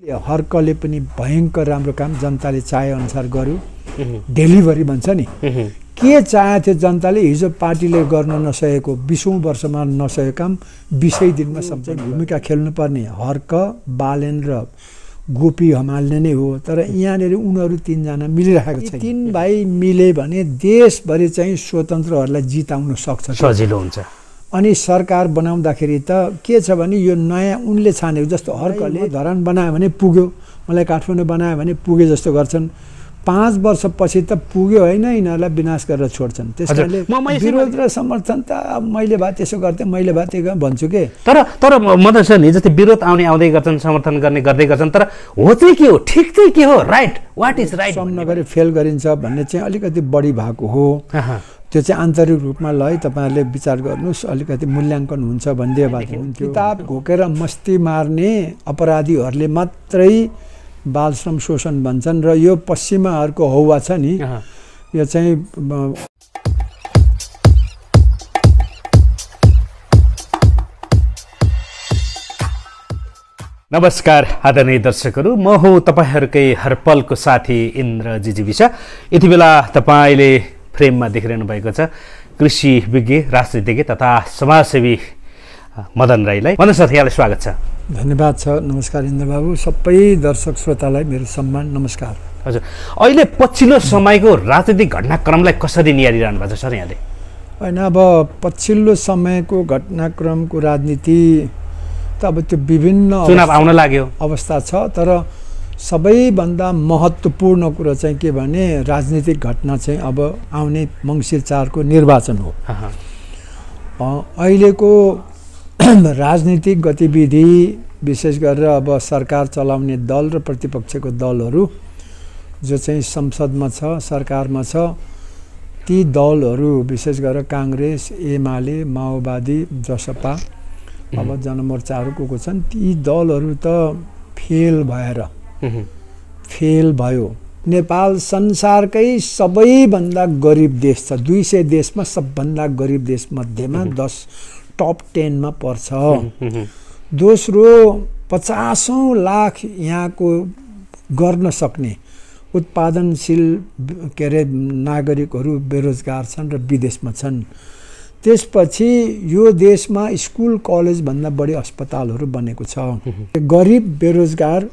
हर्कले पनि भयङ्कर राम्रो काम जनताले चाहे अनुसार गर्यो। डेलिभरी भन्छ नि। के चाहेको थियो जनताले हिजो पार्टीले गर्न नसकेको बिसौँ वर्षमा नसकेको काम बिसै दिनमा सबै भूमिका खेल्नुपर्ने। हर्क बालेन र गोपी हमाल्ने नै हो तर यहाँनिर उनीहरू तिनजना मिलिरहेको छ तिन भाइ मिले भने देशभरि चाहिँ स्वतन्त्रहरूलाई जिताउन सक्छ। सजिलो हुन्छ। अनि सरकार बनाउँदाखेरि त के छ भने यो नयाँ उनले छानेको जस्तो हर्कले धरान बनायो भने पुग्यो। मलाई काठमाडौँ बनायो भने पुगे जस्तो गर्छन्। पाँच वर्षपछि त पुग्यो होइन यिनीहरूलाई विनाश गरेर छोड्छन्। त्यस कारणले विरोध र समर्थन त अब मैले भए त्यसो गर्थेँ मैले भए त्यो भन्छु के? तर तर म त नि जस्तै विरोध आउने आउँदै गर्छन् समर्थन गर्ने गर्दै गर्छन् तर हो चाहिँ के हो? ठिक चाहिँ के हो? राइट। वाट इज राइट नगरी फेल गरिन्छ भन्ने चाहिँ अलिकति बढी भएको हो। त्यो चाहिँ आन्तरिक रूपमा ल है तपाईँहरूले विचार गर्नुहोस् अलिकति मूल्याङ्कन हुन्छ भनिदियो भए हुन्थ्यो किताब घोकेर मस्ती मार्ने अपराधीहरूले मात्रै बाल श्रम शोषण भन्छन् र यो पश्चिमाहरूको हौवा छ नि यो चाहिँ नमस्कार आदरणीय दर्शकहरू। म हो तपाईँहरूकै हरपलको साथी इन्द्र जिजिविसा यति बेला तपाईँले फ्रेममा देखिरहनु भएको छ। कृषि विज्ञ राजनीतिज्ञ तथा समाजसेवी मदन राईलाई। मदन साथी यहाँलाई स्वागत छ। धन्यवाद छ नमस्कार इन्द्रबाबु। सबै दर्शक श्रोतालाई मेरो सम्मान नमस्कार। हजुर। अहिले पछिल्लो समयको राजनीतिक घटनाक्रमलाई कसरी निहालिरहनु भएको छ सर यहाँले? होइन अब पछिल्लो समयको घटनाक्रमको राजनीति त अब त्यो विभिन्न चुनाव आउन लाग्यो। अवस्था छ तर सबैभन्दा महत्त्वपूर्ण कुरो चाहिँ के भने राजनीतिक घटना चाहिँ अब आउने मङ्सिर चारको निर्वाचन हो। अहिलेको राजनीतिक गतिविधि विशेष गरेर अब सरकार चलाउने दल र प्रतिपक्षको दलहरू जो चाहिँ संसदमा छ सरकारमा छ ती दलहरू विशेष गरेर काङ्ग्रेस एमाले माओवादी जसपा अब जनमोर्चाहरू को को छन् ती दलहरू त फेल भएर फेल भयो। नेपाल संसारकै सबैभन्दा गरिब देश छ। दुई सय देशमा सबभन्दा गरिब देश मध्येमा दस टप टेनमा पर्छ। दोस्रो पचासौँ लाख यहाँको गर्न सक्ने उत्पादनशील के अरे नागरिकहरू बेरोजगार छन् र विदेशमा छन्। त्यसपछि यो देशमा स्कुल कलेजभन्दा बढी अस्पतालहरू बनेको छ। गरिब बेरोजगार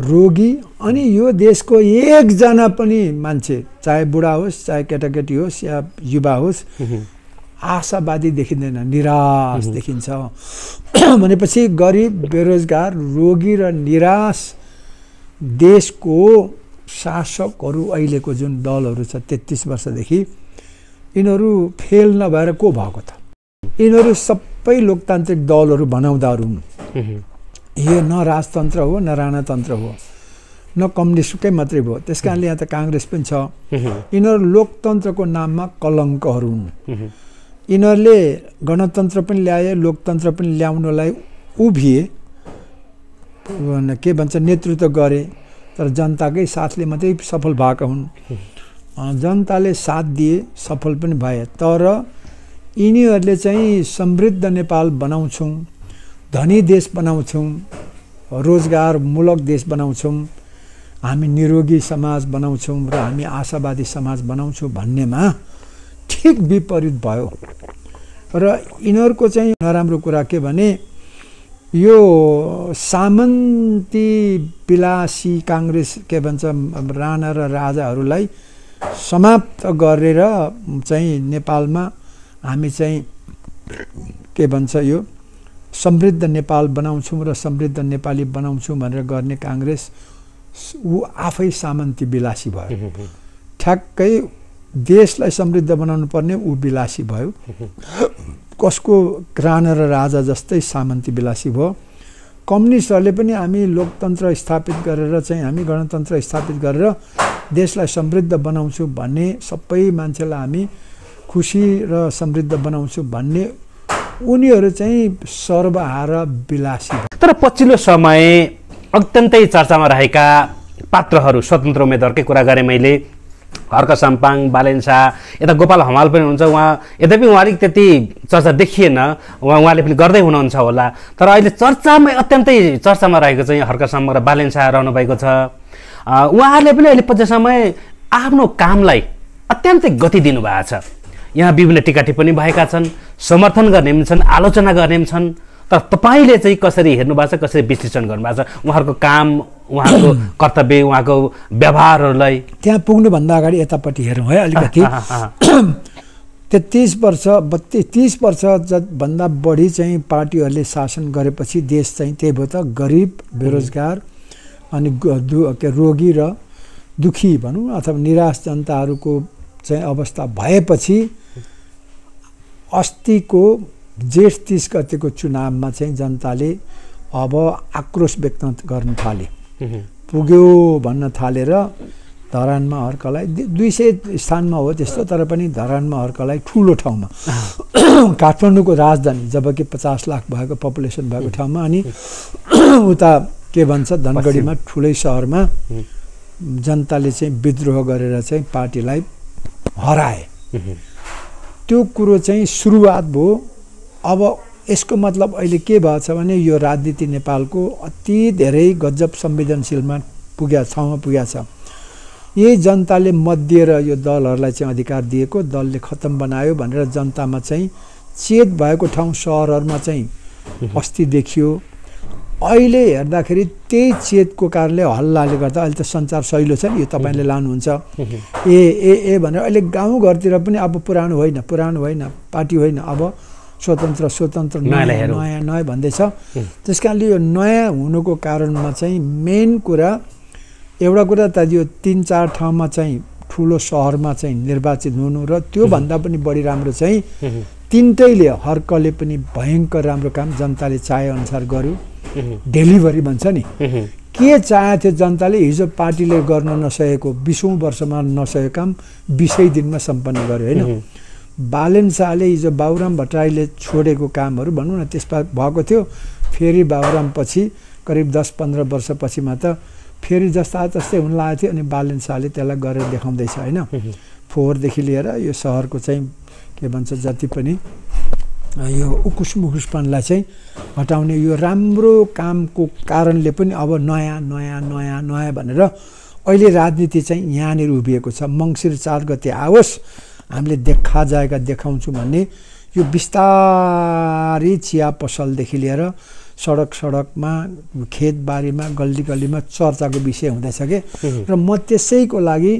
रोगी अनि यो देशको एकजना पनि मान्छे चाहे बुढा होस् चाहे केटाकेटी होस् या युवा होस् आशावादी देखिँदैन निराश देखिन्छ। भनेपछि गरिब बेरोजगार रोगी र निराश देशको शासकहरू अहिलेको जुन दलहरू छ तेत्तिस वर्षदेखि यिनीहरू फेल नभएर को भएको त? यिनीहरू सबै लोकतान्त्रिक दलहरू बनाउँदाहरू हुन्। यो न राजतन्त्र हो न राणातन्त्र हो न कम्युनिस्टकै मात्रै भयो। त्यस कारणले यहाँ त काङ्ग्रेस पनि छ। यिनीहरू लोकतन्त्रको नाममा कलङ्कहरू हुन्। यिनीहरूले गणतन्त्र पनि ल्याए लोकतन्त्र पनि ल्याउनलाई उभिए के भन्छ नेतृत्व गरे तर जनताकै साथले मात्रै सफल भएका हुन्। जनताले साथ दिए सफल पनि भए। तर यिनीहरूले चाहिँ समृद्ध नेपाल बनाउँछौँ। धनी देश बनाउँछौँ रोजगारमूलक देश बनाउँछौँ हामी निरोगी समाज बनाउँछौँ र हामी आशावादी समाज बनाउँछौँ भन्नेमा ठिक विपरीत भयो। र यिनीहरूको चाहिँ नराम्रो कुरा के भने यो सामन्ती विलासी काङ्ग्रेस के भन्छ राणा र राजाहरूलाई समाप्त गरेर चाहिँ नेपालमा हामी चाहिँ के भन्छ यो समृद्ध नेपाल बनाउँछौँ र समृद्ध नेपाली बनाउँछौँ भनेर गर्ने काङ्ग्रेस ऊ आफै सामन्ती विलासी भयो। ठ्याक्कै देशलाई समृद्ध बनाउनु पर्ने ऊ विलासी भयो। कसको राणा र राजा जस्तै सामन्ती विलासी भयो। कम्युनिस्टहरूले पनि हामी लोकतन्त्र स्थापित गरेर चाहिँ हामी गणतन्त्र स्थापित गरेर देशलाई समृद्ध बनाउँछौँ भन्ने सबै मान्छेलाई हामी खुसी र समृद्ध बनाउँछु भन्ने उनीहरू चाहिँ सर्वहार विलासी तर पछिल्लो समय अत्यन्तै चर्चामा रहेका पात्रहरू स्वतन्त्र उम्मेद्वारकै कुरा गरेँ मैले। हर्क साम्पाङ बालेन्सा यता गोपाल हमाल पनि हुनुहुन्छ। उहाँ यद्यपि उहाँ अलिक त्यति चर्चा देखिएन उहाँ उहाँले पनि गर्दै हुनुहुन्छ होला। तर अहिले चर्चामै अत्यन्तै चर्चामा रहेको चाहिँ हर्क साम्पाङ र बालेन्सा रहनु भएको छ। उहाँहरूले पनि अहिले पछि समय आफ्नो कामलाई अत्यन्तै गति दिनुभएको छ। यहाँ विभिन्न टिका टिप्पणी भएका छन्। समर्थन गर्ने पनि छन् आलोचना गर्ने पनि छन्। तर तपाईँले चाहिँ कसरी हेर्नु भएको छ कसरी विश्लेषण गर्नुभएको छ? उहाँहरूको काम उहाँको कर्तव्य उहाँको व्यवहारहरूलाई। त्यहाँ पुग्नुभन्दा अगाडि यतापट्टि हेरौँ है अलिकति। तेत्तिस वर्ष बत्तिस तिस वर्ष भन्दा बढी चाहिँ पार्टीहरूले शासन गरेपछि देश चाहिँ त्यही भयो त गरिब बेरोजगार अनि के रोगी र दुखी भनौँ अथवा निराश जनताहरूको चाहिँ अवस्था भएपछि अस्तिको जेठ तिस गतिको चुनावमा चाहिँ जनताले अब आक्रोश व्यक्त गर्न थाले। पुग्यो भन्न थालेर धरानमा हर्कलाई दुई सय स्थानमा हो त्यस्तो तर पनि धरानमा हर्कलाई ठुलो ठाउँमा। काठमाडौँको राजधानी जबकि पचास लाख भएको पपुलेसन भएको ठाउँमा अनि उता के भन्छ धनगढीमा ठुलै सहरमा जनताले चाहिँ विद्रोह गरेर चाहिँ पार्टीलाई हराए। त्यो कुरो चाहिँ सुरुवात भयो। अब यसको मतलब अहिले के भएको छ भने यो राजनीति नेपालको अति धेरै गजब संवेदनशीलमा पुग्या ठाउँमा पुगेको छ। यही जनताले मत दिएर यो दलहरूलाई चाहिँ अधिकार दिएको दलले खत्तम बनायो भनेर जनतामा चाहिँ चेत भएको ठाउँ सहरहरूमा चाहिँ अस्ति देखियो। अहिले हेर्दाखेरि त्यही चेतको कारणले हल्लाले गर्दा अहिले त सञ्चार सहिलो छ नि यो तपाईँले लानुहुन्छ। ए ए ए भनेर अहिले गाउँघरतिर पनि अब पुरानो होइन पुरानो होइन पार्टी होइन अब स्वतन्त्र स्वतन्त्र नयाँ नयाँ नयाँ भन्दैछ। त्यस कारणले यो नयाँ हुनुको कारणमा चाहिँ मेन कुरा एउटा कुरा त यो तिन चार ठाउँमा चाहिँ ठुलो सहरमा चाहिँ निर्वाचित हुनु र त्योभन्दा पनि बढी राम्रो चाहिँ तिनटैले हर्कले पनि भयङ्कर राम्रो काम जनताले चाहेअनुसार गर्यो। डेलिभरी भन्छ नि। के चाहेको थियो जनताले हिजो पार्टीले गर्न नसकेको बिसौँ वर्षमा नसकेको काम बिसै दिनमा सम्पन्न गर्यो होइन? बालेन शाहले हिजो बाबुराम भट्टराईले छोडेको कामहरू भनौँ न त्यसमा भएको थियो। फेरि बाबुराम पछि करिब दस पन्ध्र वर्षपछिमा त फेरि जस्ता जस्तै हुन लागेको थियो अनि बालेन शाहले त्यसलाई गरेर देखाउँदैछ होइन? फोहोरदेखि लिएर यो सहरको चाहिँ के भन्छ जति पनि यो उकुस मुकुसपनलाई चाहिँ हटाउने यो राम्रो कामको कारणले पनि अब नयाँ नयाँ नयाँ नयाँ भनेर अहिले राजनीति चाहिँ यहाँनिर उभिएको छ। मङ्सिर चार गते आओस् हामीले देखा जाएका देखाउँछौँ भन्ने यो बिस्तारै चिया पसलदेखि लिएर सडक सडकमा खेतबारीमा गल्ली गल्लीमा चर्चाको विषय हुँदैछ कि? र म त्यसैको लागि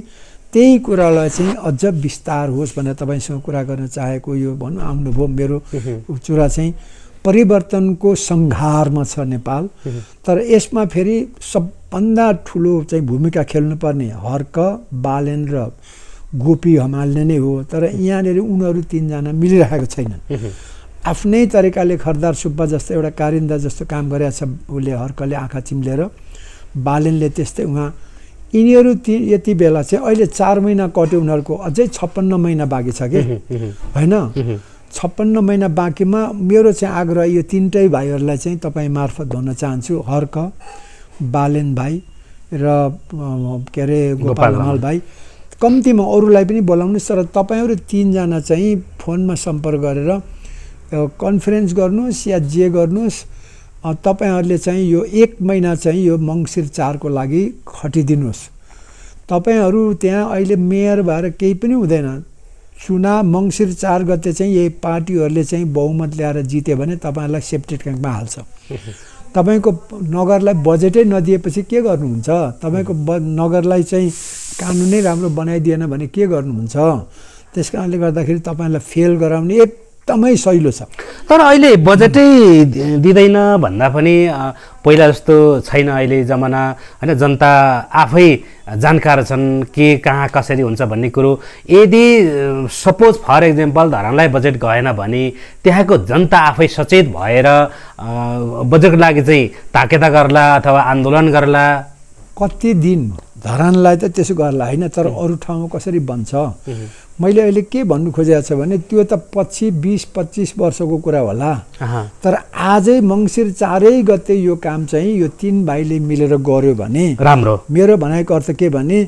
त्यही कुरालाई चाहिँ अझ विस्तार होस् भनेर तपाईँसँग कुरा गर्न चाहेको यो भनौँ आउनुभयो मेरो चुरा चाहिँ परिवर्तनको सङ्घारमा छ नेपाल। तर यसमा फेरि सबभन्दा ठुलो चाहिँ भूमिका खेल्नुपर्ने हर्क बालेन र गोपी हमाल्ने नै हो। तर यहाँनिर उनीहरू तिनजना मिलिरहेको छैनन्। आफ्नै तरिकाले खरदार सुब्बा जस्तो एउटा कारिन्दा जस्तो काम गरेका छ उसले हर्कले आँखा चिम्लेर। बालेनले त्यस्तै उहाँ यिनीहरू ति यति बेला चाहिँ अहिले चार महिना कट्यो उनीहरूको अझै छप्पन्न महिना बाँकी छ कि? होइन? छप्पन्न महिना बाँकीमा मेरो चाहिँ आग्रह यो तिनटै भाइहरूलाई चाहिँ तपाईँ मार्फत भन्न चाहन्छु। हर्क बालेन भाइ र के अरे गोपाल हमाल भाइ। कम्तीमा अरूलाई पनि बोलाउनुहोस् तर तपाईँहरू तिनजना चाहिँ फोनमा सम्पर्क गरेर कन्फरेन्स गर्नुहोस् या जे गर्नुहोस् तपाईँहरूले चाहिँ यो एक महिना चाहिँ यो मङ्सिर चारको लागि खटिदिनुहोस्। तपाईँहरू त्यहाँ अहिले मेयर भएर केही पनि हुँदैन। चुनाव मङ्सिर चार गते चाहिँ यही पार्टीहरूले चाहिँ बहुमत ल्याएर जित्यो भने तपाईँहरूलाई सेफ्टी ट्याङ्कमा हाल्छ। तपाईँको नगरलाई बजेटै नदिएपछि के गर्नुहुन्छ? तपाईँको ब नगरलाई चाहिँ कानुनै राम्रो बनाइदिएन भने के गर्नुहुन्छ? त्यस कारणले गर्दाखेरि तपाईँलाई फेल गराउने एकदमै सहिलो छ। तर अहिले बजेटै दिँदैन भन्दा पनि पहिला जस्तो छैन अहिले जमाना। होइन जनता आफै जानकार छन् के कहाँ कसरी हुन्छ भन्ने कुरो। यदि सपोज फर इक्जाम्पल धरानलाई बजेट गएन भने त्यहाँको जनता आफै सचेत भएर बजेटको लागि चाहिँ ताकेता गर्ला अथवा आन्दोलन गर्ला। कति दिन धरानलाई त त्यसो गर्ला होइन तर अरू ठाउँमा कसरी बन्छ? मैले अहिले के भन्नु खोजेको छ भने त्यो त पछि बिस पच्चिस वर्षको कुरा होला। तर आजै मङ्सिर चारै गते यो काम चाहिँ यो तिन भाइले मिलेर गर्यो भने राम्रो। मेरो भनाइको अर्थ के भने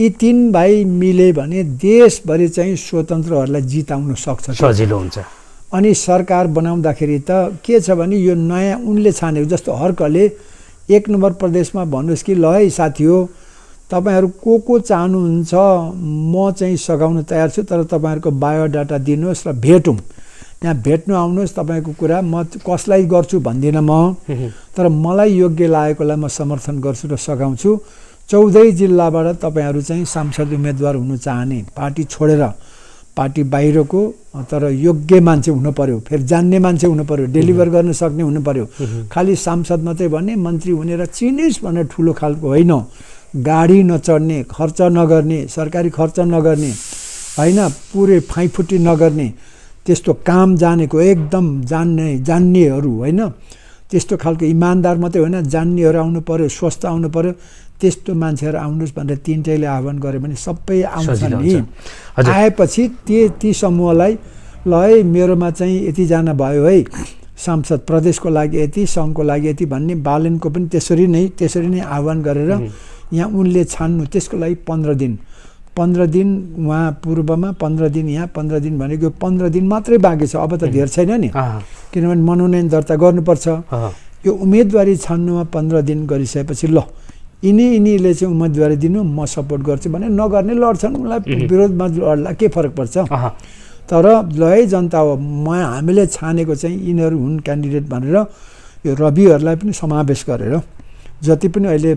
यी तिन भाइ मिले भने देशभरि चाहिँ स्वतन्त्रहरूलाई जिताउन सक्छ सजिलो हुन्छ। अनि सरकार बनाउँदाखेरि त के छ भने यो नयाँ उनले छानेको जस्तो हर्कले एक नम्बर प्रदेशमा भन्नुहोस् कि ल है साथी हो तपाईँहरू को को चाहनुहुन्छ म चाहिँ सघाउन तयार छु तर तपाईँहरूको बायोडाटा दिनुहोस् र भेटौँ। त्यहाँ भेट्नु आउनुहोस् तपाईँको कुरा म कसलाई गर्छु भन्दिनँ म। तर मलाई योग्य लागेकोलाई म समर्थन गर्छु र सघाउँछु। चौधै जिल्लाबाट तपाईँहरू चाहिँ सांसद उम्मेदवार हुनु चाहने पार्टी छोडेर पार्टी बाहिरको तर योग्य मान्छे हुनु पर्यो फेरि जान्ने मान्छे हुनु पर्यो डेलिभर गर्न सक्ने हुनु पर्यो। खालि सांसद मात्रै भन्ने मन्त्री हुने र चिनिस् भनेर ठुलो खालको होइन। गाडी नचढ्ने खर्च नगर्ने सरकारी खर्च नगर्ने होइन पुरै फाइफुटी नगर्ने त्यस्तो काम जानेको एकदम जान्ने जान्नेहरू होइन? त्यस्तो खालको इमान्दार मात्रै होइन जान्नेहरू आउनु पऱ्यो स्वस्थ आउनु पऱ्यो त्यस्तो मान्छेहरू आउनुहोस् भनेर तिनटैले आह्वान गऱ्यो भने सबै आउँछन् नि। आएपछि त्यो ती समूहलाई ल है मेरोमा चाहिँ यतिजना भयो है सांसद प्रदेशको लागि यति सङ्घको लागि यति भन्ने बालनको पनि त्यसरी नै त्यसरी नै आह्वान गरेर यहाँ उनले छान्नु त्यसको लागि पन्ध्र दिन। पन्ध्र दिन उहाँ पूर्वमा पन्ध्र दिन यहाँ पन्ध्र दिन भनेको पन्ध्र दिन मात्रै बाँकी छ। अब त धेर छैन नि। किनभने मनोनयन दर्ता गर्नुपर्छ। यो उम्मेदवारी छान्नुमा पन्ध्र दिन गरिसकेपछि ल यिनी यिनीले चाहिँ उम्मेदवारी दिनु म सपोर्ट गर्छु भने नगर्ने लड्छन्। उनलाई विरोधमा लड्ला के फरक पर्छ? तर ल है जनता हो म हामीले छानेको चाहिँ यिनीहरू हुन् क्यान्डिडेट भनेर यो रविहरूलाई पनि समावेश गरेर जति पनि अहिले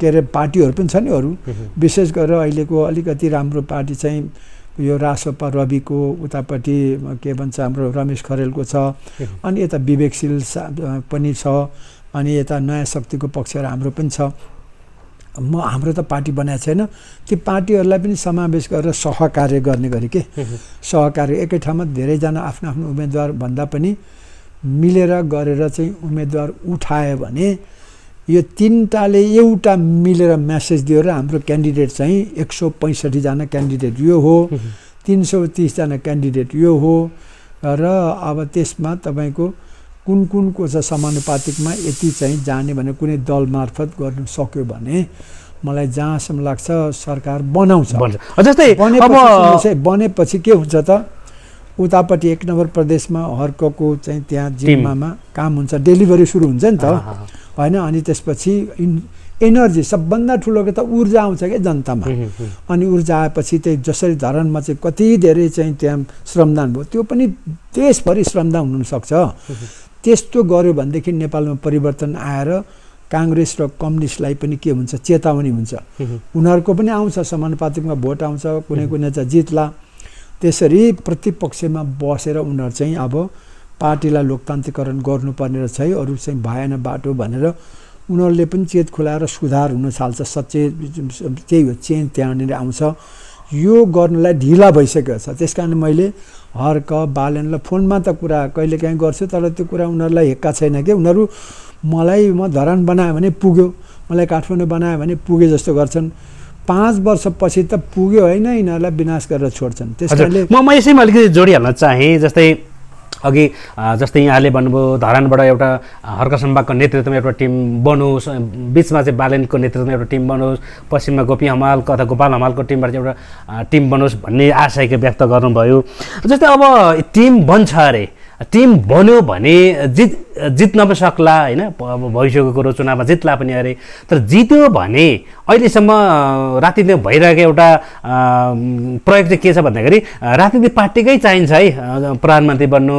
के अरे पार्टीहरू पनि छ नि अरू विशेष गरेर अहिलेको अलिकति राम्रो पार्टी चाहिँ यो रासोपा रविको उतापट्टि के भन्छ हाम्रो रमेश खरेलको छ। अनि यता विवेकशील पनि छ। अनि यता नयाँ शक्तिको पक्षहरू हाम्रो पनि छ। म हाम्रो त पार्टी बनाएको छैन। ती पार्टीहरूलाई पनि समावेश गरेर सहकार्य गर्ने गरी के? सहकार्य एकै ठाउँमा धेरैजना आफ्नो आफ्नो उम्मेदवार भन्दा पनि मिलेर गरेर चाहिँ उम्मेदवार उठायो भने यो तिनवटाले एउटा मिलेर म्यासेज दियो र हाम्रो क्यान्डिडेट चाहिँ एक सौ पैँसठीजना क्यान्डिडेट यो हो तिन सौ तिसजना क्यान्डिडेट यो हो। र अब त्यसमा तपाईँको कुन कुनको छ समानुपातिकमा यति चाहिँ जाने भने कुनै दल मार्फत गर्नु सक्यो भने मलाई जहाँसम्म लाग्छ सरकार बनाउँछ। जस्तै बनेपछि बनेपछि के हुन्छ त? उतापट्टि एक नम्बर प्रदेशमा हर्कको चाहिँ त्यहाँ जिम्मामा काम हुन्छ डेलिभरी सुरु हुन्छ नि त। होइन? अनि त्यसपछि एनर्जी सबभन्दा ठुलो त ऊर्जा आउँछ क्या जनतामा? अनि ऊर्जा आएपछि त्यही जसरी धरानमा चाहिँ कति धेरै चाहिँ त्यहाँ श्रमदान भयो त्यो पनि देशभरि श्रमदान हुनसक्छ। त्यस्तो गऱ्यो भनेदेखि नेपालमा परिवर्तन आएर काङ्ग्रेस र कम्युनिस्टलाई पनि के हुन्छ? चेतावनी हुन्छ। उनीहरूको पनि आउँछ समानुपातिकमा भोट आउँछ कुनै कुनै चाहिँ जित्ला। त्यसरी प्रतिपक्षमा बसेर उनीहरू चाहिँ अब पार्टीलाई लोकतान्त्रिकरण गर्नुपर्ने रहेछ है अरू चाहिँ भएन बाटो भनेर उनीहरूले पनि चेत खुलाएर सुधार हुन थाल्छ। सचेत त्यही हो चेन्ज त्यहाँनिर आउँछ। यो गर्नलाई ढिला भइसकेको छ। त्यस कारण मैले हर्क बालनलाई फोनमा त कुरा कहिले काहीँ गर्छु तर त्यो कुरा उनीहरूलाई हेक्का छैन कि? उनीहरू मलाई म धरान बनायो भने पुग्यो मलाई काठमाडौँ बनायो भने पुगे जस्तो गर्छन्। पाँच वर्षपछि त पुग्यो होइन यिनीहरूलाई विनाश गरेर छोड्छन्। त्यस कारणले म यसैमा अलिकति जोडिहाल्न चाहेँ जस्तै अघि जस्तै यहाँले भन्नुभयो धरानबाट एउटा हर्कसम्बाको नेतृत्वमा एउटा टिम बनोस् बिचमा चाहिँ बालेनको नेतृत्वमा एउटा टिम बनोस् पश्चिममा गोपी हमाल अथवा गोपाल हमालको टिमबाट चाहिँ एउटा टिम बनोस् भन्ने आशयको व्यक्त गर्नुभयो। जस्तै अब टिम बन्छ अरे टिम बन्यो भने जित जित्न पनि सक्ला होइन अब भविष्यको कुरो चुनावमा जित्ला पनि अरे। तर जित्यो भने अहिलेसम्म राजनीतिमा भइरहेको एउटा प्रयोग चाहिँ के छ भन्दाखेरि राजनीतिक पार्टीकै चाहिन्छ है प्रधानमन्त्री बन्नु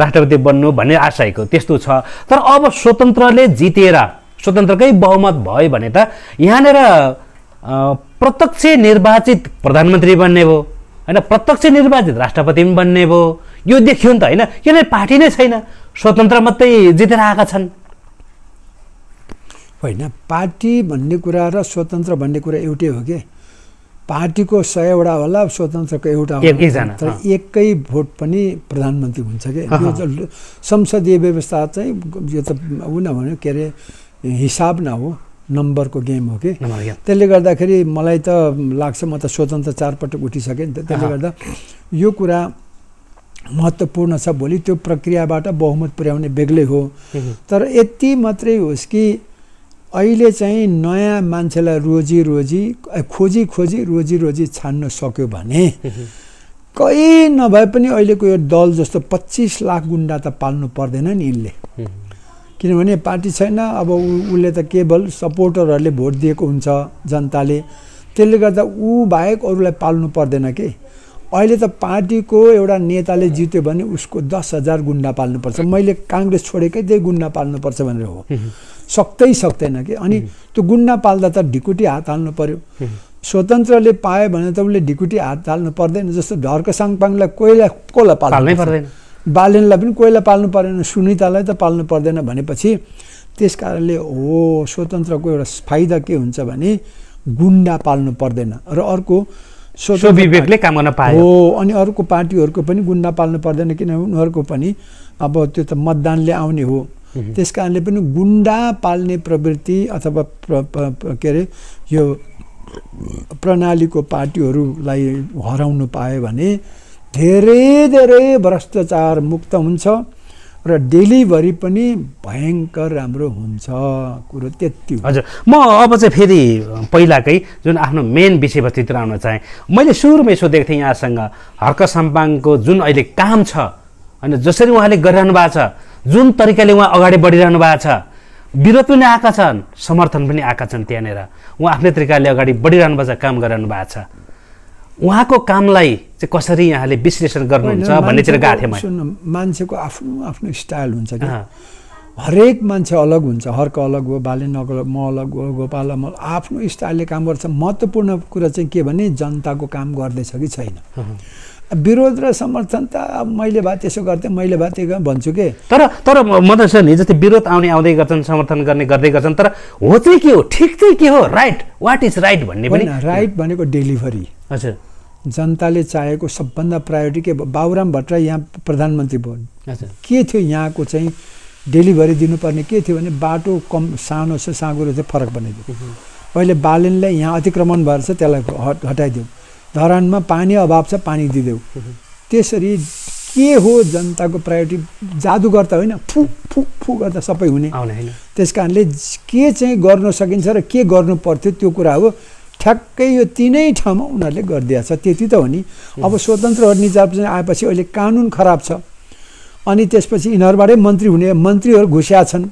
राष्ट्रपति बन्नु भन्ने आशयको त्यस्तो छ। तर अब स्वतन्त्रले जितेर स्वतन्त्रकै बहुमत भयो भने त यहाँनिर प्रत्यक्ष निर्वाचित प्रधानमन्त्री बन्ने भयो। होइन प्रत्यक्ष निर्वाचित राष्ट्रपति पनि बन्ने भयो। यो देखियो नि त होइन? किनभने पार्टी नै छैन। स्वतन्त्र मात्रै जितेर आएका छन्। होइन पार्टी भन्ने कुरा र स्वतन्त्र भन्ने कुरा एउटै हो कि? पार्टीको सयवटा होला स्वतन्त्रको एउटा एकजना तर एकै भोट पनि प्रधानमन्त्री हुन्छ कि? यो संसदीय व्यवस्था चाहिँ यो त ऊ नभन्यो के अरे हिसाब न हो नम्बरको गेम हो कि? त्यसले गर्दाखेरि मलाई त लाग्छ म त स्वतन्त्र चारपटक उठिसकेँ नि त। त्यसले गर्दा यो कुरा महत्त्वपूर्ण छ भोलि त्यो प्रक्रियाबाट बहुमत पुर्याउने बेग्लै हो। तर यति मात्रै होस् कि अहिले चाहिँ नयाँ मान्छेलाई रोजी रोजी खोजी खोजी रोजी रोजी छान्न सक्यो भने कहीँ नभए पनि अहिलेको यो दल जस्तो पच्चिस लाख गुन्डा त पाल्नु पर्दैन नि यसले किनभने पार्टी छैन अब उसले त केवल सपोर्टरहरूले भोट दिएको हुन्छ जनताले। त्यसले गर्दा ऊ बाहेक अरूलाई पाल्नु पर्दैन के? अहिले त पार्टीको एउटा नेताले जित्यो भने उसको दस हजार गुन्डा पाल्नुपर्छ। मैले काङ्ग्रेस छोडेकै त्यही गुन्डा पाल्नुपर्छ भनेर हो। सक्दै सक्दैन कि? अनि त्यो गुन्डा पाल्दा त ढिकुटी हात हाल्नु पर्यो। स्वतन्त्रले पायो भने त उसले ढिकुटी हात हाल्नु पर्दैन जस्तो ढर्क साङपाङलाई कोइला कसलाई पाल्नै पर्दैन। बालेनलाई पनि कोइला पाल्नु परेन सुनितालाई त पाल्नु पर्दैन भनेपछि त्यस कारणले हो स्वतन्त्रको एउटा फाइदा के हुन्छ भने गुन्डा पाल्नु पर्दैन। र अर्को विवेकले काम गर्न पायो। हो अनि अर्को पार्टीहरूको पनि गुन्डा पाल्नु पर्दैन किनभने उनीहरूको पनि अब त्यो त मतदानले आउने हो। त्यस कारणले पनि गुन्डा पाल्ने प्रवृत्ति अथवा के अरे यो प्रणालीको पार्टीहरूलाई हराउनु पायो भने धेरै धेरै भ्रष्टाचार मुक्त हुन्छ। र डेलिभरी पनि भयङ्कर राम्रो हुन्छ कुरो त्यति हजुर म अब चाहिँ फेरि पहिलाकै जुन आफ्नो मेन विषयवस्तुतिर आउन चाहेँ मैले सुरुमै सोधेको थिएँ यहाँसँग हर्क साम्पाङको जुन अहिले काम छ होइन जसरी उहाँले गरिरहनु भएको छ जुन तरिकाले उहाँ अगाडि बढिरहनु भएको छ विरोध पनि आएका छन् समर्थन पनि आएका छन् त्यहाँनिर। उहाँ आफ्नै तरिकाले अगाडि बढिरहनु भएको छ काम गरिरहनु भएको छ। उहाँको कामलाई चाहिँ कसरी यहाँले विश्लेषण गर्नुहुन्छ होइन, भन्नेतिर गएको थिएँ सुन्नु मान्छेको आफ्नो आफ्नो स्टाइल हुन्छ कि? हरेक मान्छे अलग हुन्छ हर्क अलग हो बालेन अलग म अलग हो गोपाल म आफ्नो स्टाइलले काम गर्छ। महत्त्वपूर्ण कुरा चाहिँ के भने जनताको काम गर्दैछ कि छैन? विरोध र समर्थन त मैले भए त्यसो गर्थेँ मैले भए त्यो भन्छु के? तर तर म- मदन सर नि जस्तै विरोध आउने आउँदै गर्छन् समर्थन गर्ने गर्दै गर्छन् तर हो चाहिँ के हो? ठिक चाहिँ के हो? राइट। वाट इज राइट भन्ने पनि राइट भनेको डेलिभरी। हजुर। जनताले चाहेको सबभन्दा प्रायोरिटी के? बाबुराम भट्टराई यहाँ प्रधानमन्त्री भयो के थियो यहाँको चाहिँ डेलिभरी दिनुपर्ने? के थियो भने बाटो कम सानो छ साँगुरो थियो फरक बनाइदियो। अहिले बालेनले यहाँ अतिक्रमण भएर छ त्यसलाई हट हटाइदियो। धरानमा पानी अभाव छ पानी दिदेऊ। त्यसरी के हो जनताको प्रायोरिटी जादुगर त होइन फु फु फु गर्दा सबै हुने। त्यस कारणले के चाहिँ गर्न सकिन्छ र के गर्नु पर्थ्यो त्यो कुरा हो। ठ्याक्कै यो तिनै ठाउँमा उनीहरूले गरिदिएको छ। त्यति त हो नि। अब स्वतन्त्र निजाप आएपछि अहिले कानुन खराब छ। अनि त्यसपछि यिनीहरूबाटै मन्त्री हुने मन्त्रीहरू घुस्या छन्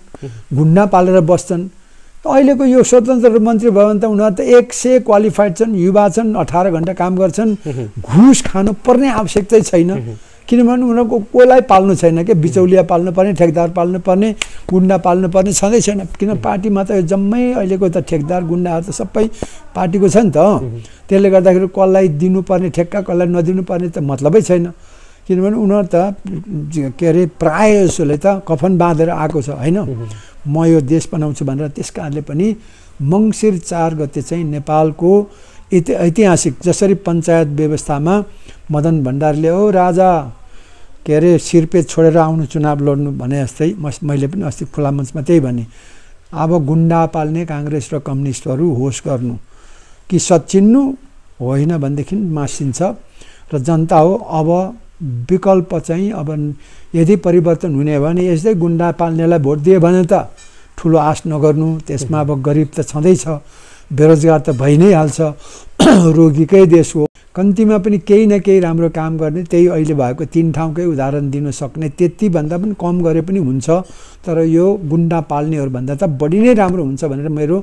घुन्ना पालेर बस्छन्। अहिलेको यो स्वतन्त्र मन्त्री भयो भने त उनीहरू त एक सय क्वालिफाइड छन् युवा छन् अठार घन्टा काम गर्छन्। घुस खानु पर्ने आवश्यकतै छैन। किनभने उनीहरूको कसलाई पाल्नु छैन क्या बिचौलिया पाल्नु पर्ने ठेकदार पाल्नु पर्ने गुन्डा पाल्नु पर्ने छँदै छैन। किन पार्टीमा त जम्मै अहिलेको त ठेकदार गुन्डाहरू त सबै पार्टीको छ नि त त्यसले गर्दाखेरि कसलाई दिनुपर्ने ठेक्का कसलाई नदिनुपर्ने त मतलबै छैन। किनभने उनीहरू त के अरे प्रायः जसोले त कफन बाँधेर आएको छ होइन? म यो देश बनाउँछु भनेर त्यस कारणले पनि मङ्सिर चार गते चाहिँ नेपालको इति ऐतिहासिक जसरी पञ्चायत व्यवस्थामा मदन भण्डारीले ओ राजा के अरे सिरपेट छोडेर आउनु चुनाव लड्नु भने जस्तै मैले पनि अस्ति खुला मञ्चमा त्यही भने अब गुन्डा पाल्ने काङ्ग्रेस र कम्युनिस्टहरू होस गर्नु। कि सचिन्नु? होइन भनेदेखि मासिन्छ। र जनता हो अब विकल्प चाहिँ अब यदि परिवर्तन हुने हो भने यस्तै गुन्डा पाल्नेलाई भोट दियो भने त ठुलो आश नगर्नु। त्यसमा अब गरिब त छँदैछ। बेरोजगार त भइ नै हाल्छ। रोगीकै देश हो। कम्तीमा पनि केही न केही राम्रो काम गर्ने त्यही अहिले भएको तिन ठाउँकै उदाहरण दिन सक्ने त्यतिभन्दा पनि कम गरे पनि हुन्छ। तर यो गुन्डा पाल्नेहरूभन्दा त बढी नै राम्रो हुन्छ भनेर मेरो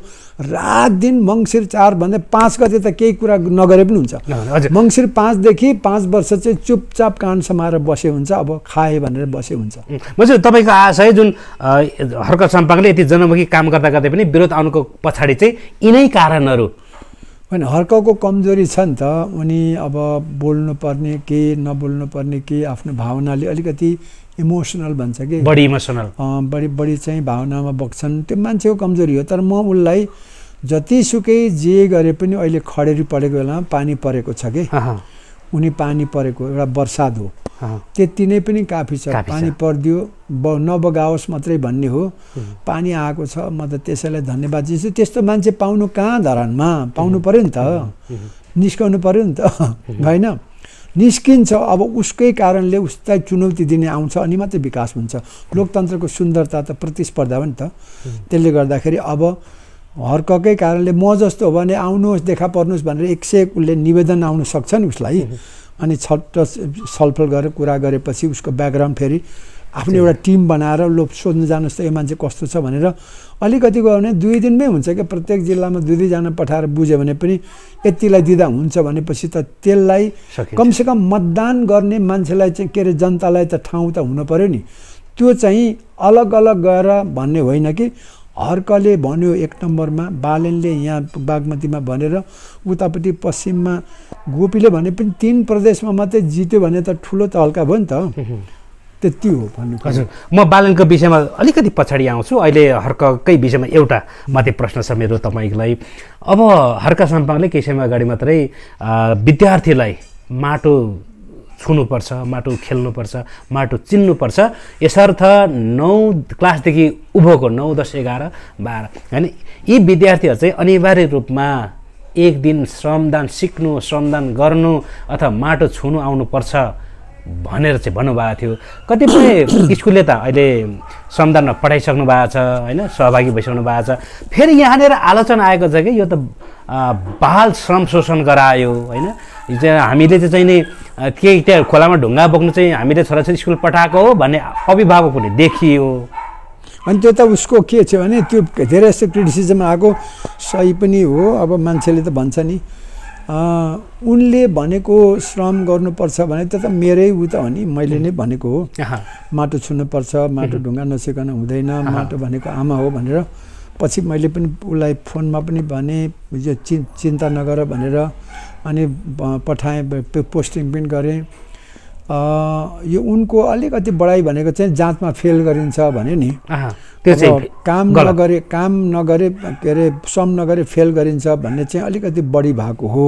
रात दिन मङ्सिर चार भन्दा पाँच गते त केही कुरा नगरे पनि हुन्छ। हजुर। मङ्सिर पाँचदेखि पाँच वर्ष चाहिँ चुपचाप कान समाएर बसे हुन्छ अब खाए भनेर बसे हुन्छ। monsieur तपाईँको आशय जुन हर्क सम्पाङले यति जनमुखी काम गर्दा गर्दै पनि विरोध आउनुको पछाडि चाहिँ यिनै कारणहरू होइन हर्कको कमजोरी छ नि त। उनी अब बोल्नु पर्ने के नबोल्नु पर्ने के आफ्नो भावनाले अलिकति इमोसनल भन्छ कि। बढी इमोसनल बढी बढी चाहिँ भावनामा बग्छन्। त्यो मान्छेको कमजोरी हो। तर म उसलाई जतिसुकै जे गरे पनि अहिले खडेरी परेको बेलामा पानी परेको छ कि। उनी पानी परेको एउटा वर्षाद हो। त्यति नै पनि काफी छ। काफी छ। पानी परिदियो। ब नबगाओस् मात्रै भन्ने हो। पानी आएको छ म त त्यसैलाई धन्यवाद दिन्छु। त्यस्तो मान्छे पाउनु कहाँ धरानमा? पाउनु पऱ्यो नि त। निस्काउनु पऱ्यो नि त। होइन? निस्किन्छ। अब उसकै कारणले उसलाई चुनौती दिने आउँछ अनि मात्रै विकास हुन्छ। लोकतन्त्रको सुन्दरता त प्रतिस्पर्धा हो नि त। त्यसले गर्दाखेरि अब हर्ककै कारणले म जस्तो हो भने आउनुहोस् देखा पर्नुहोस् भनेर एक सय उसले निवेदन आउनु सक्छ नि उसलाई अनि छट्ट छलफल गरेर कुरा गरेपछि उसको ब्याकग्राउन्ड फेरि आफ्नो एउटा टिम बनाएर लो सोध्नु जानुहोस् त यो मान्छे कस्तो छ? भनेर अलिकति गयो भने दुई दिनमै हुन्छ क्या। प्रत्येक जिल्लामा दुई दुईजना पठाएर बुझ्यो भने पनि यतिलाई दिँदा हुन्छ भनेपछि त त्यसलाई। कमसेकम मतदान गर्ने मान्छेलाई चाहिँ के अरे जनतालाई त ठाउँ त हुनु पऱ्यो नि। त्यो चाहिँ अलग अलग गएर भन्ने होइन कि हर्कले भन्यो एक नम्बरमा बालेनले यहाँ बागमतीमा भनेर उतापट्टि पश्चिममा गोपीले भने पनि तिन प्रदेशमा मात्रै जित्यो भने त ठुलो त हल्का भयो नि त। त्यति हो भन्नु। हजुर। म बालनको विषयमा अलिकति पछाडि आउँछु। अहिले हर्ककै विषयमा एउटा मात्रै प्रश्न छ मेरो तपाईँको लागि अब हर्क साम्पाङले केही समय अगाडि मात्रै विद्यार्थीलाई माटो छुनुपर्छ माटो खेल्नुपर्छ माटो चिन्नुपर्छ। यसर्थ नौ क्लासदेखि उँभोको नौ दस एघार बाह्र। होइन? यी विद्यार्थीहरू चाहिँ अनिवार्य रूपमा एक दिन श्रमदान सिक्नु श्रमदान गर्नु अथवा माटो छुनु आउनुपर्छ भनेर चाहिँ भन्नुभएको थियो। कतिपय स्कुलले त अहिले श्रमदानमा पठाइसक्नु भएको छ होइन? सहभागी भइसक्नु भएको छ। फेरि यहाँनिर आलोचना आएको छ कि यो त बाल श्रम शोषण गरायो होइन? हामीले चाहिँ चाहिँ नि केही त्यहाँ खोलामा ढुङ्गा बोक्नु चाहिँ हामीले छोराछोरी स्कुल पठाएको हो भन्ने अभिभावक देखियो। अनि त्यो त उसको के छ भने त्यो धेरै जस्तो क्रिटिसिजम आएको सही पनि हो अब मान्छेले त भन्छ नि। उनले भनेको श्रम गर्नुपर्छ भने त्यो त मेरै उ त हो नि मैले नै भनेको हो। माटो छुनुपर्छ माटो ढुङ्गा नसिकन हुँदैन माटो भनेको आमा हो भनेर। पछि मैले पनि उसलाई फोनमा पनि भने यो चिन्ता नगर भनेर। अनि पठाएँ पोस्टिङ पनि गरेँ। यो उनको अलिकति बढाइ भनेको चाहिँ जाँचमा फेल गरिन्छ भन्यो नि। काम। नगरे काम नगरे के अरे श्रम नगरे फेल गरिन्छ भन्ने चाहिँ अलिकति बढी भएको हो।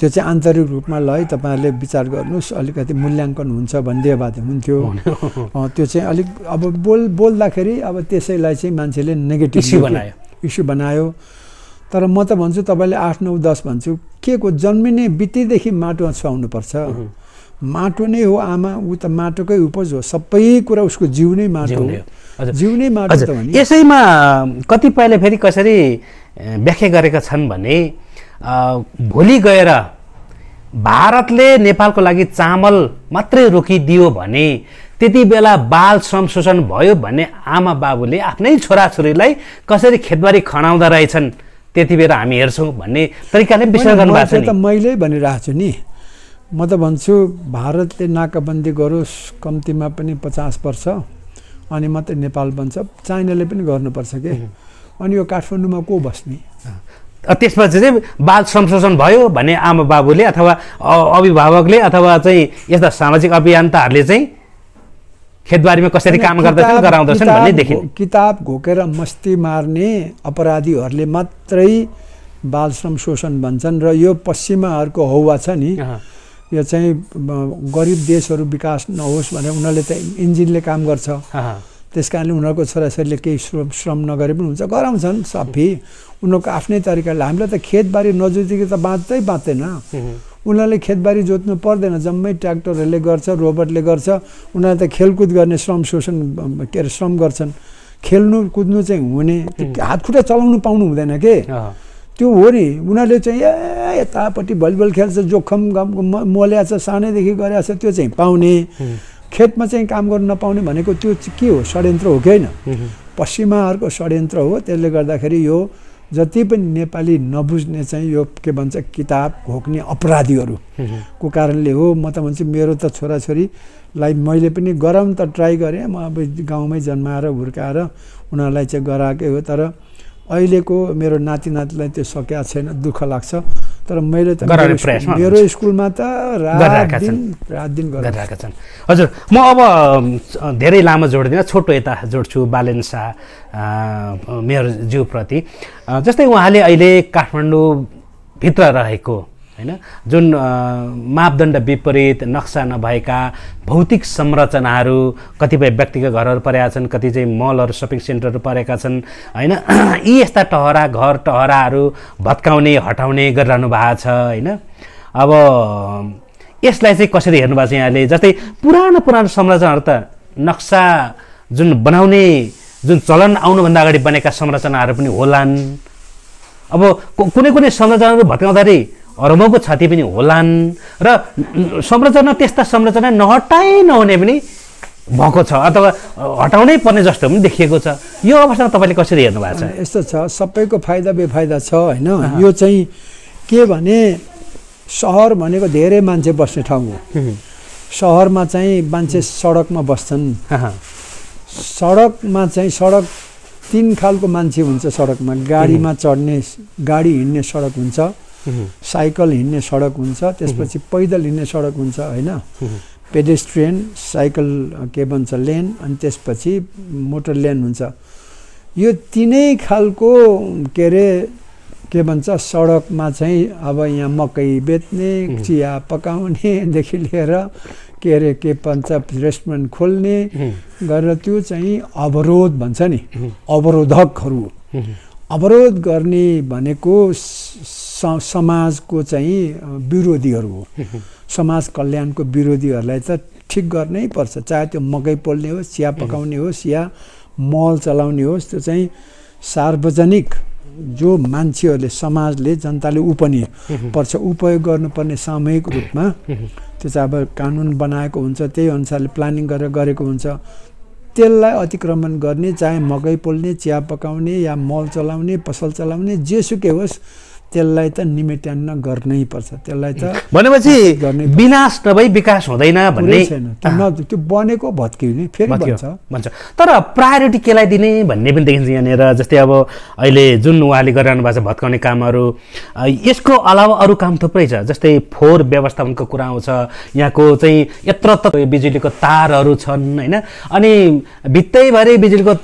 त्यो चाहिँ आन्तरिक रूपमा ल है तपाईँहरूले विचार गर्नुहोस् अलिकति मूल्याङ्कन हुन्छ भनिदियो भए त हुन्थ्यो त्यो चाहिँ अलिक अब बोल बोल्दाखेरि अब त्यसैलाई चाहिँ मान्छेले नेगेटिभ इस्यु बनायो। इस्यु बनायो। तर म त भन्छु तपाईँले आठ नौ दस भन्छु के को जन्मिने बित्तिदेखि माटोमा छुवाउनुपर्छ माटो नै हो आमा ऊ त माटोकै उपज हो सबै कुरा उसको जिउ नै माटो हो। जिउ नै माटो त यसैमा कतिपयले फेरि कसरी व्याख्या गरेका छन् भने भोलि गएर भारतले नेपालको लागि चामल मात्रै रोकिदियो भने त्यति बेला बाल श्रम शोषण भयो भने आमा बाबुले आफ्नै छोराछोरीलाई कसरी खेतबारी खनाउँदा रहेछन्? त्यति बेला हामी हेर्छौँ भन्ने तरिकाले विश्लेषण होइन, गर्नुभएको छ त मैले भनिरहेको छु नि। म त भन्छु भारतले नाकाबन्दी गरोस् कम्तीमा पनि पचास वर्ष अनि मात्रै नेपाल बन्छ चाइनाले पनि गर्नुपर्छ के? अनि यो काठमाडौँमा को बस्ने? त्यसपछि चाहिँ बाल शोषण भयो भने आमा बाबुले अथवा अभिभावकले अथवा चाहिँ यस्ता सामाजिक अभियन्ताहरूले चाहिँ खेतबारीमा कसरी काम गर्दछन् गराउँदछन् भन्ने देखिने। किताब घोकेर मस्ती मार्ने अपराधीहरूले मात्रै बाल श्रम शोषण भन्छन् र यो पश्चिमाहरूको हौवा छ नि यो चाहिँ गरिब देशहरू विकास नहोस् भनेर उनीहरूले त इन्जिनले काम गर्छ। त्यस कारणले उनीहरूको छोराछोरीले केही श्रम श्रम नगरे पनि हुन्छ। गराउँछन् सफी उनीहरूको आफ्नै तरिकाले। हामीलाई त खेतबारी नजोतिकि त बाँच्दै बाँच्दैन। उनीहरूले खेतबारी जोत्नु पर्दैन। जम्मै ट्र्याक्टरहरूले गर्छ रोबोटले गर्छ। उनीहरूले त खेलकुद गर्ने श्रम शोषण के अरे श्रम गर्छन्। खेल्नु कुद्नु चाहिँ हुने हात खुट्टा चलाउनु पाउनु हुँदैन के? त्यो हो नि। उनीहरूले चाहिँ ए यतापट्टि भलिबल खेल्छ जोखम मोल्या छ सानैदेखि गरेको छ त्यो चाहिँ पाउने। खेतमा चाहिँ काम गर्नु नपाउने भनेको त्यो के हो? षड्यन्त्र हो कि होइन? पश्चिमाहरूको षड्यन्त्र हो। त्यसले गर्दाखेरि यो जति पनि नेपाली नबुझ्ने चाहिँ यो के भन्छ किताब घोक्ने अपराधीहरू। उहुँ, को कारणले हो म त भन्छु मेरो त छोराछोरीलाई मैले पनि गराउनु त ट्राई गरेँ। म अब गाउँमै जन्माएर हुर्काएर उनीहरूलाई चाहिँ गराएकै हो। तर अहिलेको मेरो नाति नातिलाई त्यो सकिया छैन दुःख लाग्छ। तर मैले त मेरो स्कुलमा त रात दिन। रात गरिरहेका छन्। हजुर म अब धेरै लामो जोड्दिनँ छोटो यता जोड्छु बालेन शाह अ, मेयरज्यूप्रति अ, जस्तै उहाँले अहिले काठमाडौँभित्र रहेको होइन? जुन मापदण्ड विपरीत नक्सा नभएका भौतिक संरचनाहरू कतिपय व्यक्तिगत घरहरू परेका छन् कति चाहिँ मलहरू सपिङ सेन्टरहरू परेका छन् होइन? यी यस्ता टहरा घर टहराहरू भत्काउने हटाउने गरिरहनु भएको छ होइन? अब यसलाई चाहिँ कसरी हेर्नु भएको छ यहाँले? जस्तै पुरानो पुरानो संरचनाहरू त नक्सा जुन बनाउने जुन चलन आउनुभन्दा अगाडि बनेका संरचनाहरू पनि होलान्। अब कुनै कुनै संरचनाहरू भत्काउँदाखेरि अरबौँको क्षति पनि होलान् र संरचना त्यस्ता संरचना नहटाइ नहुने पनि भएको छ अथवा हटाउनै पर्ने जस्तो पनि देखिएको छ। यो अवस्थामा तपाईँले कसरी हेर्नु भएको छ? यस्तो छ सबैको फाइदा बेफाइदा छ होइन? यो चाहिँ के भने सहर भनेको धेरै मान्छे बस्ने ठाउँ हो। सहरमा चाहिँ मान्छे सडकमा बस्छन्। सडकमा चाहिँ सडक तिन खालको मान्छे हुन्छ सडकमा। गाडीमा चढ्ने गाडी हिँड्ने सडक हुन्छ। साइकल हिँड्ने सडक हुन्छ त्यसपछि पैदल हिँड्ने सडक हुन्छ होइन? पेडेस्ट्रियन साइकल के भन्छ लेन अनि त्यसपछि मोटर लेन हुन्छ। यो तिनै खालको के अरे के भन्छ सडकमा चाहिँ अब यहाँ मकै बेच्ने. चिया पकाउनेदेखि लिएर के अरे के भन्छ रेस्टुरेन्ट खोल्ने गरेर त्यो चाहिँ अवरोध भन्छ नि। अवरोधकहरू। अवरोध गर्ने भनेको स- समाजको चाहिँ विरोधीहरू हो। समाज कल्याणको विरोधीहरूलाई त ठिक गर्नै पर्छ। चाहे त्यो मकै पोल्ने होस् चिया पकाउने होस् या मल चलाउने होस् त्यो चाहिँ सार्वजनिक जो मान्छेहरूले समाजले जनताले उपनि पर्छ उपयोग गर्नुपर्ने सामूहिक रूपमा। त्यो चाहिँ अब कानुन बनाएको हुन्छ त्यही अनुसारले प्लानिङ गरेर गरेको हुन्छ। त्यसलाई अतिक्रमण गर्ने चाहे मकै पोल्ने चिया पकाउने या मल चलाउने पसल चलाउने जेसुकै होस् त्यसलाई त निमेट्यान्न गर्नै पर्छ। त्यसलाई त भनेपछि विनाश नभई विकास हुँदैन भन्ने छैन। त्यो बनेको भत्किने फेरि भन्छ भन्छ। तर प्रायोरिटी केलाई दिने भन्ने पनि देखिन्छ यहाँनिर। जस्तै अब अहिले जुन उहाँले गरिरहनु भएको छ भत्काउने कामहरू यसको अलावा अरू काम थुप्रै छ। जस्तै फोहोर व्यवस्थापनको कुरा आउँछ। यहाँको चाहिँ यत्र तत्र बिजुलीको तारहरू छन् होइन? अनि भित्तैभरि बिजुलीको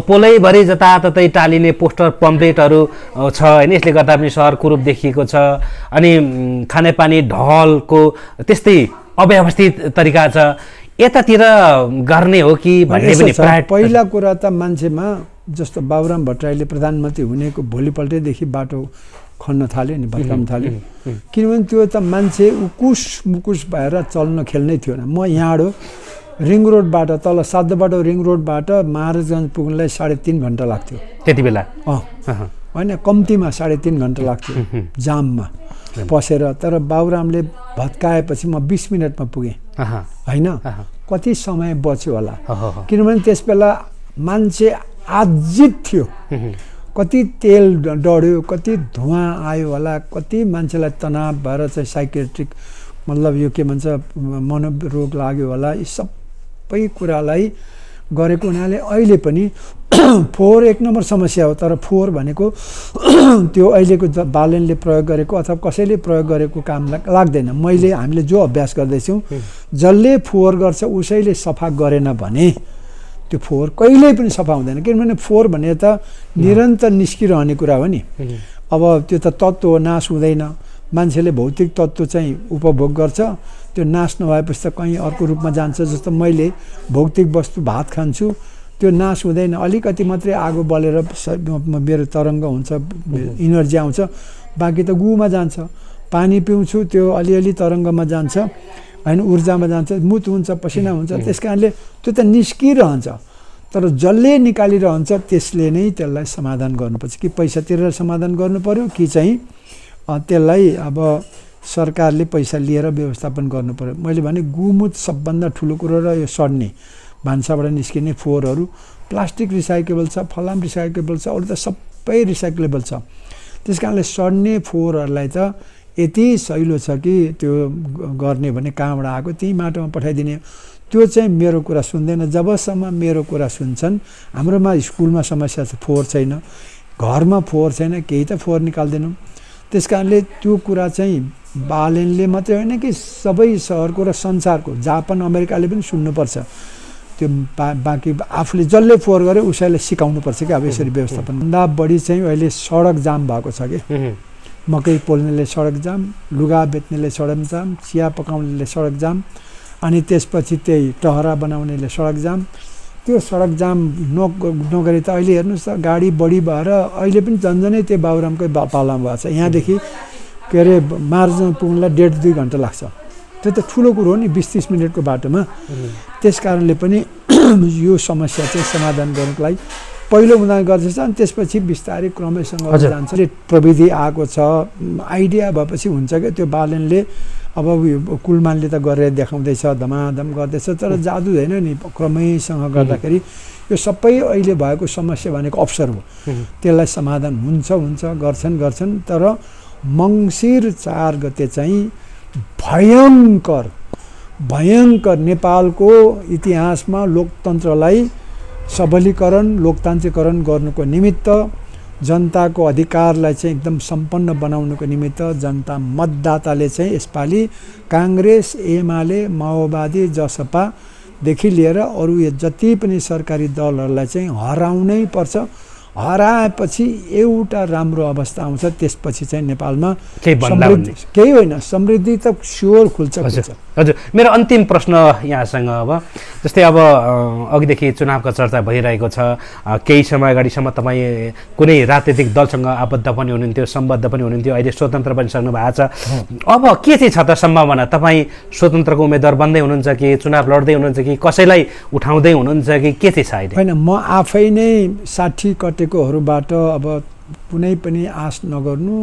पोलैभरि जताततै टालिने पोस्टर पम्पलेटहरू छ होइन? यसले गर्दा पनि सहर कुरूप देखिएको छ। अनि खानेपानी ढलको त्यस्तै अव्यवस्थित तरिका छ। यतातिर गर्ने हो कि भन्ने पनि पहिला कुरा त मान्छेमा जस्तो बाबुराम भट्टराईले प्रधानमन्त्री हुनेको भोलिपल्टैदेखि बाटो खन्न थाल्यो नि भत्काउन थाल्यो। किनभने त्यो त मान्छे उकुस मुकुस भएर चल्न खेल्नै थियो म यहाँबाट रिङ रोडबाट तल साधोबाटो रिङ रोडबाट महाराजगञ्ज पुग्नलाई साढे तिन घन्टा लाग्थ्यो। त्यति बेला? अँ। होइन कम्तीमा साढे तिन घन्टा लाग्थ्यो जाममा पसेर। तर बाबुरामले भत्काएपछि म बिस मिनटमा पुगेँ। होइन? कति समय बच्यो होला। किनभने त्यस बेला मान्छे आजित थियो। कति तेल डढ्यो कति धुवाँ आयो होला कति मान्छेलाई तनाव भएर चाहिँ साइकेट्रिक मतलब यो के भन्छ मनोरोग लाग्यो होला यी सबै कुरालाई गरेको हुनाले अहिले पनि फोहोर एक नम्बर समस्या हो तर फोहोर भनेको त्यो अहिलेको बालनले प्रयोग गरेको अथवा कसैले प्रयोग गरेको काम लाग्दैन। मैले हामीले जो अभ्यास गर्दैछौँ जसले फोहोर गर्छ उसैले सफा गरेन भने त्यो फोहोर कहिल्यै पनि सफा हुँदैन। किनभने फोहोर भने त निरन्तर निस्किरहने कुरा हो नि। अब त्यो त तत्त्व नाश हुँदैन। मान्छेले भौतिक तत्त्व चाहिँ उपभोग गर्छ। त्यो नाश नभएपछि त कहीँ अर्को रूपमा जान्छ जस्तो मैले भौतिक वस्तु भात खान्छु। त्यो नाश हुँदैन। अलिकति मात्रै आगो बलेर मेरो तरङ्ग हुन्छ इनर्जी आउँछ। बाँकी त गुमा जान्छ। पानी पिउँछु त्यो अलिअलि तरङ्गमा जान्छ। होइन ऊर्जामा जान्छ। मुत हुन्छ पसिना हुन्छ। त्यस कारणले त्यो त निस्किरहन्छ। तर जसले निकालिरहन्छ त्यसले नै त्यसलाई समाधान गर्नुपर्छ। कि पैसा तिरेर समाधान गर्नु पर्यो कि चाहिँ त्यसलाई अब सरकारले पैसा लिएर व्यवस्थापन गर्नु पर्यो। मैले भने गुमुत सबभन्दा ठुलो कुरो र यो सड्ने भान्साबाट निस्किने फोहोरहरू प्लास्टिक रिसाइकेबल छ फलाम रिसाइकेबल छ अरू त सबै रिसाइक्लेबल छ। त्यस कारणले सड्ने फोहोरहरूलाई त यति सहिलो छ कि त्यो गर्ने भने कहाँबाट आएको त्यही माटोमा पठाइदिने। त्यो चाहिँ मेरो कुरा सुन्दैन। जबसम्म मेरो कुरा सुन्छन् हाम्रोमा स्कुलमा समस्या छ फोहोर छैन। घरमा फोहोर छैन केही त फोहोर निकाल्दैनौँ। त्यस कारणले त्यो कुरा चाहिँ बालनले मात्रै होइन कि सबै सहरको र संसारको जापान अमेरिकाले पनि सुन्नुपर्छ। त्यो बा बाँकी आफूले जसले फोहोर गर्यो उसैलाई सिकाउनुपर्छ कि अब यसरी व्यवस्थापन। भन्दा बढी चाहिँ अहिले सडक जाम भएको छ कि। मकै पोल्नेले सडक जाम लुगा बेच्नेले सडक जाम चिया पकाउनेले सडक जाम अनि त्यसपछि त्यही टहरा बनाउनेले सडक जाम। त्यो सडक जाम न नगरी त अहिले हेर्नुहोस् त गाडी बढी भएर अहिले पनि झन्झनै त्यो बाबुरामकै बा पालामा भएको छ। यहाँदेखि के अरे मार्जन पुग्नलाई डेढ दुई घन्टा लाग्छ। त्यो त ठुलो कुरो हो नि बिस तिस मिनटको बाटोमा। त्यस कारणले पनि यो समस्या चाहिँ समाधान गर्नको लागि पहिलो उनीहरू गर्दैछ अनि त्यसपछि बिस्तारै क्रमैसँग। जान्छ। प्रविधि आएको छ। आइडिया भएपछि हुन्छ क्या त्यो बालनले। अब कुलमानले त गरेर देखाउँदैछ धमाधम गर्दैछ तर जादु होइन नि क्रमैसँग गर्दाखेरि यो सबै अहिले भएको समस्या भनेको अवसर हो। त्यसलाई समाधान हुन्छ हुन्छ गर्छन् गर्छन् तर मङ्सिर चार गते चाहिँ भयङ्कर भयङ्कर नेपालको इतिहासमा लोकतन्त्रलाई सबलीकरण लोकतान्त्रिकरण गर्नुको निमित्त जनताको अधिकारलाई चाहिँ एकदम सम्पन्न बनाउनुको निमित्त जनता मतदाताले चाहिँ यसपालि काङ्ग्रेस एमाले माओवादी जसपादेखि लिएर अरू जति पनि सरकारी दलहरूलाई चाहिँ हराउनै पर्छ। हराएपछि एउटा राम्रो अवस्था आउँछ त्यसपछि चाहिँ नेपालमा केही होइन समृद्धि त स्योर खुल्छ हजुर मेरो अन्तिम प्रश्न यहाँसँग अब जस्तै अब अघिदेखि चुनावको चर्चा भइरहेको छ केही समय अगाडिसम्म तपाईँ कुनै राजनीतिक दलसँग आबद्ध पनि हुनुहुन्थ्यो सम्बद्ध पनि हुनुहुन्थ्यो अहिले स्वतन्त्र बनिसक्नु भएको छ। अब के चाहिँ छ त सम्भावना? तपाईँ स्वतन्त्रको उम्मेद्वार बन्दै हुनुहुन्छ कि चुनाव लड्दै हुनुहुन्छ कि कसैलाई उठाउँदै हुनुहुन्छ कि के चाहिँ छ अहिले? होइन म आफै नै साठी कटेकोहरूबाट अब कुनै पनि आश नगर्नु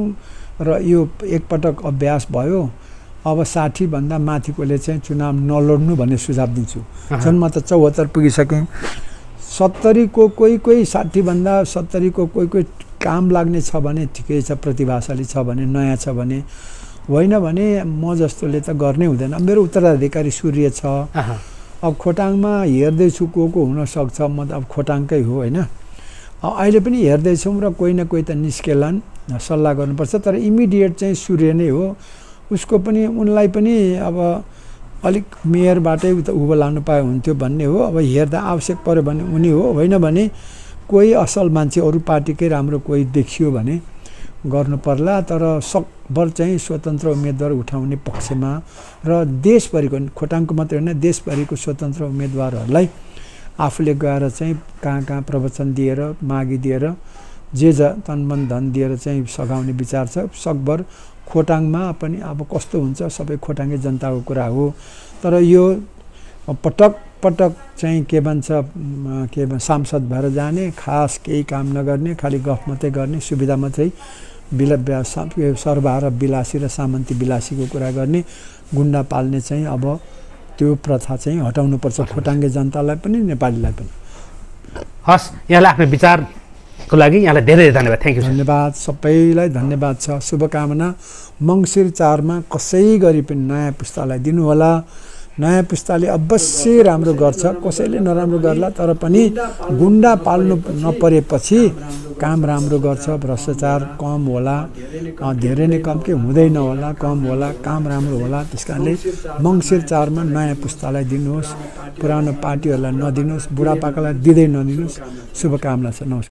र यो एकपटक अभ्यास भयो अब साठीभन्दा माथिकोले चाहिँ चुनाव नलड्नु भन्ने सुझाव दिन्छु। झन् म त चौहत्तर पुगिसकेँ। सत्तरीको कोही कोही साठीभन्दा सत्तरीको कोही कोही काम लाग्ने छ भने ठिकै छ प्रतिभाशाली छ भने नयाँ छ भने। होइन भने म जस्तोले त गर्नै हुँदैन। मेरो उत्तराधिकारी सूर्य छ। अब खोटाङमा हेर्दैछु को को हुनसक्छ म त अब खोटाङकै हो होइन? अहिले पनि हेर्दैछौँ र कोही न कोही त निस्केलान् सल्लाह गर्नुपर्छ तर इमिडिएट चाहिँ सूर्य नै हो। उसको पनि उनलाई पनि अब अलिक मेयरबाटै उता उँभो लानु पाए हुन्थ्यो भन्ने हो। अब हेर्दा आवश्यक पऱ्यो भने उनी हो। होइन भने कोही असल मान्छे अरू पार्टीकै राम्रो कोही देखियो भने गर्नु पर्ला तर सकभर चाहिँ स्वतन्त्र उम्मेदवार उठाउने पक्षमा र देशभरिको खोटाङको मात्रै होइन देशभरिको स्वतन्त्र उम्मेदवारहरूलाई आफूले गएर चाहिँ कहाँ कहाँ प्रवचन दिएर मागिदिएर जे ज तनमन धन दिएर चाहिँ सघाउने विचार छ। सकभर खोटाङमा पनि अब कस्तो हुन्छ सबै खोटाङै जनताको कुरा हो। तर यो पटक पटक चाहिँ के भन्छ के भन्छ सांसद भएर जाने खास केही काम नगर्ने खालि गफ मात्रै गर्ने सुविधा मात्रै बिला सर्वहारा विलासी र सामन्ती विलासीको कुरा गर्ने गुन्डा पाल्ने चाहिँ अब त्यो प्रथा चाहिँ हटाउनुपर्छ। खोटाङ्गे जनतालाई पनि नेपालीलाई पनि। हस् यहाँलाई आफ्नो विचारको लागि यहाँलाई धेरै धेरै धन्यवाद। थ्याङ्क यू धन्यवाद। सबैलाई धन्यवाद छ। शुभकामना। मङ्सिर चारमा कसै गरी पनि नयाँ पुस्तालाई दिनुहोला। नयाँ पुस्ताले अवश्य राम्रो गर्छ। कसैले नराम्रो गर्ला तर पनि गुन्डा पाल्नु नपरेपछि काम राम्रो गर्छ। भ्रष्टाचार कम होला धेरै नै कम के हुँदैन होला कम होला काम राम्रो होला। त्यस कारणले मङ्सिर चारमा नयाँ पुस्तालाई दिनुहोस् पुरानो पार्टीहरूलाई नदिनुहोस् बुढापाकालाई दिँदै नदिनुहोस्। शुभकामना छ। नमस्कार।